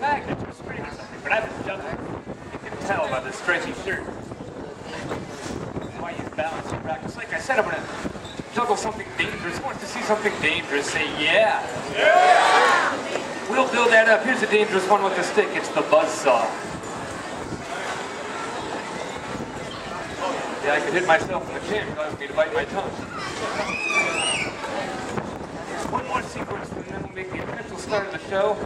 but I've been juggling. You can tell by this stripy shirt. Why you balance and practice. Like I said, I'm gonna juggle something dangerous. Wants to see something dangerous? Say yeah. Yeah! We'll build that up. Here's a dangerous one with the stick. It's the buzz saw. Yeah, I could hit myself in the chin, causing me to bite my tongue. One more sequence, and then we'll make the official start of the show.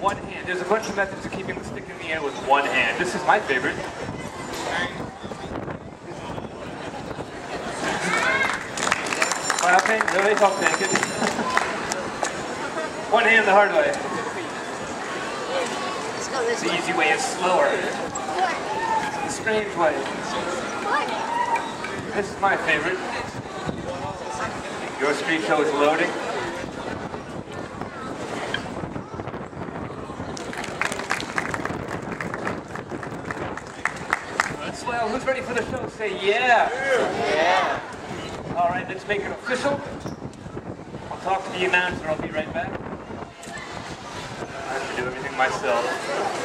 One hand. There's a bunch of methods of keeping the stick in the air with one hand. This is my favorite. I'll take it. one hand the hard way. The easy way is slower. The strange way. This is my favorite. Your street show is loading. Swell, who's ready for the show? Say yeah. Yeah. All right, let's make it official. I'll talk to the announcer. I'll be right back. I have to do everything myself.